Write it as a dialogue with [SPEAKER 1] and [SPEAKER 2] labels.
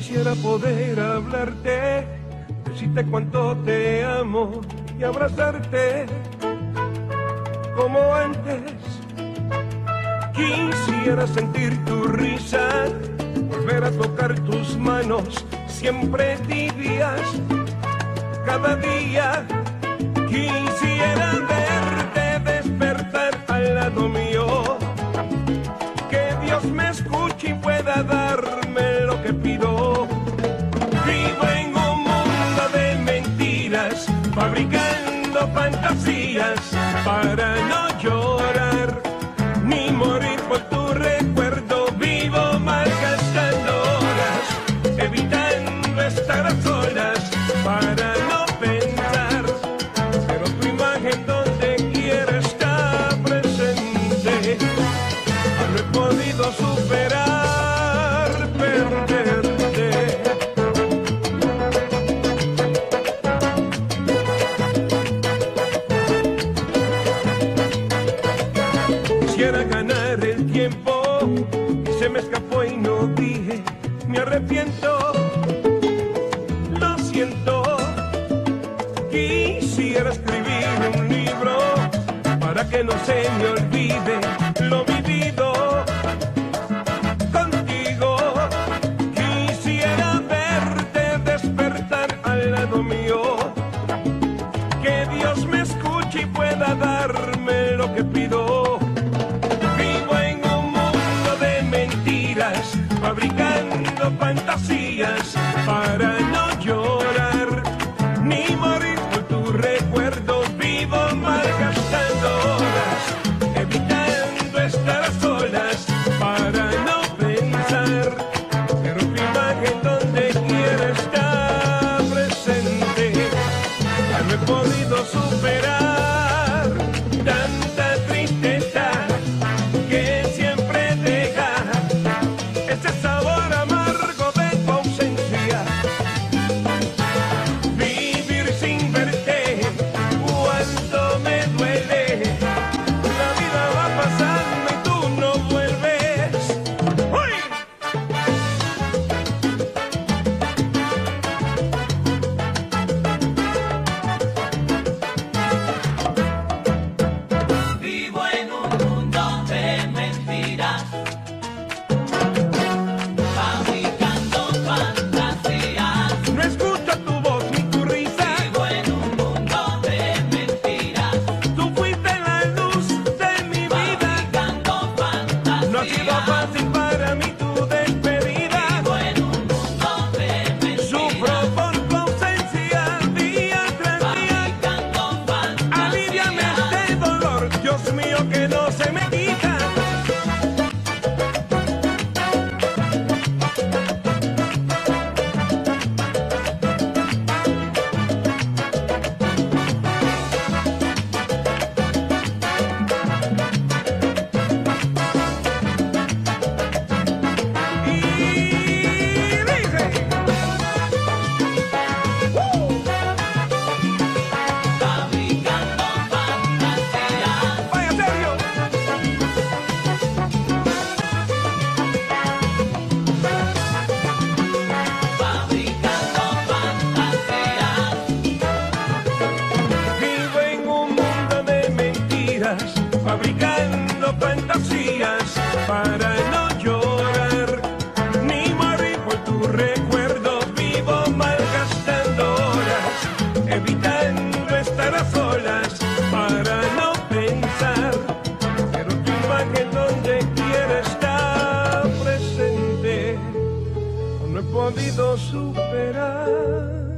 [SPEAKER 1] quisiera poder hablarte, decirte cuánto te amo y abrazarte como antes. Quisiera sentir tu risa, volver a tocar tus manos, siempre tibias, cada día. Quisiera fabricando fantasías para no tiempo se me escapó y no dije, me arrepiento, lo siento. Quisiera escribir un libro para que no se me olvide lo vivido. Contigo quisiera verte despertar al lado mío fabricando pan podido superar.